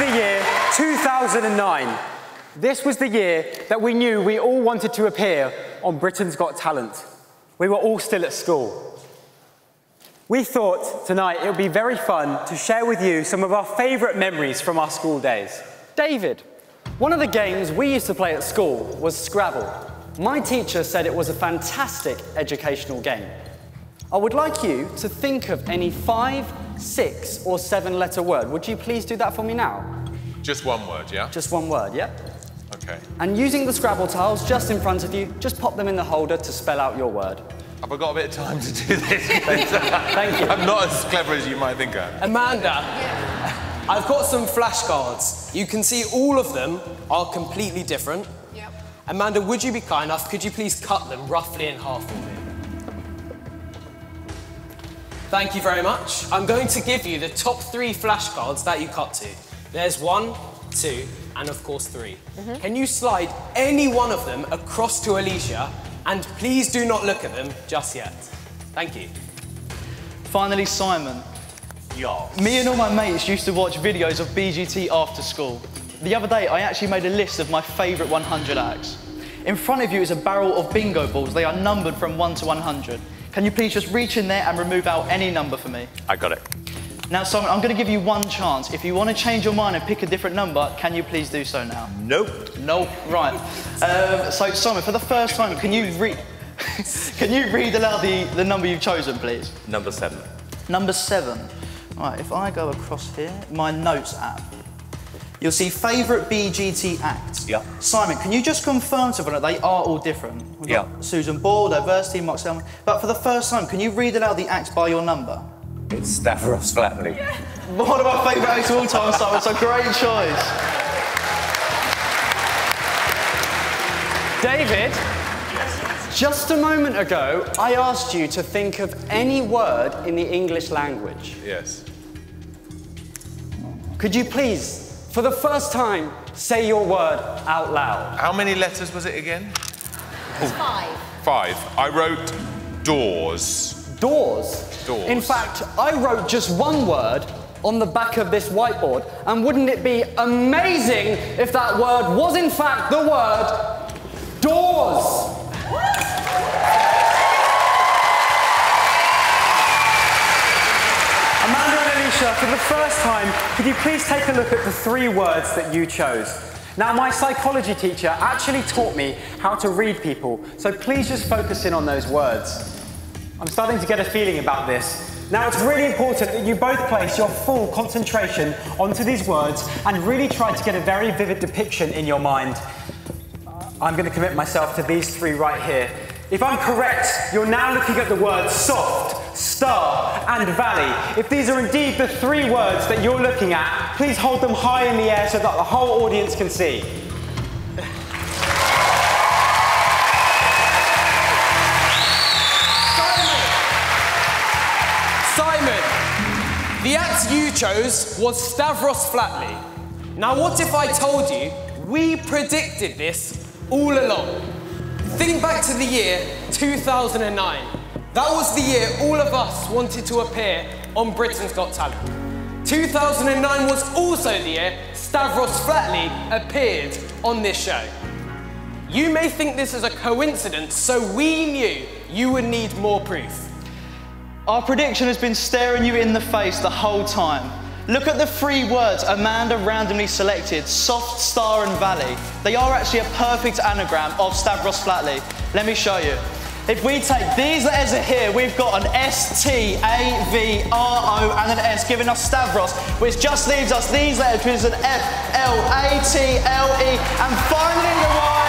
the year 2009. This was the year that we knew we all wanted to appear on Britain's Got Talent. We were all still at school. We thought tonight it would be very fun to share with you some of our favourite memories from our school days. David, one of the games we used to play at school was Scrabble. My teacher said it was a fantastic educational game. I would like you to think of any five, six, or seven letter word. Would you please do that for me now? Just one word, yeah? Just one word, yeah? Okay. And using the Scrabble tiles just in front of you, just pop them in the holder to spell out your word. Have I got a bit of time to do this? Thank you. I'm not as clever as you might think I am. Amanda, I've got some flashcards. You can see all of them are completely different. Yep. Amanda, would you be kind enough? Could you please cut them roughly in half Thank you very much. I'm going to give you the top three flashcards that you cut to. There's one, two, and of course 3 mm-hmm. Can you slide any one of them across to Alesha? And please do not look at them just yet. Thank you. Finally, Simon. Yes. Me and all my mates used to watch videos of BGT after school. The other day, I actually made a list of my favourite 100 acts. In front of you is a barrel of bingo balls. They are numbered from 1 to 100. Can you please just reach in there and remove out any number for me? I got it. Now, Simon, I'm going to give you one chance. If you want to change your mind and pick a different number, can you please do so now? Nope. Nope. Right. Um, so, Simon, for the first time, can you read? can you read aloud the, the number you've chosen, please? Number seven. Number seven. Right, if I go across here, my notes app, you'll see favourite BGT acts. Yeah. Simon, can you just confirm to everyone that they are all different? We've got Yeah. Susan Boyle, Diversity, Mark Selman. But for the first time, can you read aloud the acts by your number? It's Stavros Flatley. One of my favourite acts of all time, Simon. It's a great choice. David, just a moment ago, I asked you to think of any word in the English language. Yes. Could you please, for the first time, say your word out loud? How many letters was it again? It's oh. five. Five. I wrote doors. Doors. Doors. In fact, I wrote just one word on the back of this whiteboard, and wouldn't it be amazing if that word was in fact the word doors? For the first time, could you please take a look at the three words that you chose? Now, my psychology teacher actually taught me how to read people, so please just focus in on those words. I'm starting to get a feeling about this. Now, it's really important that you both place your full concentration onto these words and really try to get a very vivid depiction in your mind. Uh, I'm going to commit myself to these three right here. If I'm correct, you're now looking at the word soft, star, and valley. If these are indeed the three words that you're looking at, please hold them high in the air so that the whole audience can see. Simon, the act you chose was Stavros Flatley. Now, what if I told you we predicted this all along? Think back to the year 2009. That was the year all of us wanted to appear on Britain's Got Talent. 2009 was also the year Stavros Flatley appeared on this show. You may think this is a coincidence, so we knew you would need more proof. Our prediction has been staring you in the face the whole time. Look at the three words Amanda randomly selected soft, star, and valley. They are actually a perfect anagram of Stavros Flatley. Let me show you. If we take these letters here, we've got an S, T, A, V, R, O, and an S, giving us Stavros, which just leaves us these letters, which is an F, L, A, T, L, E, and finally the Y.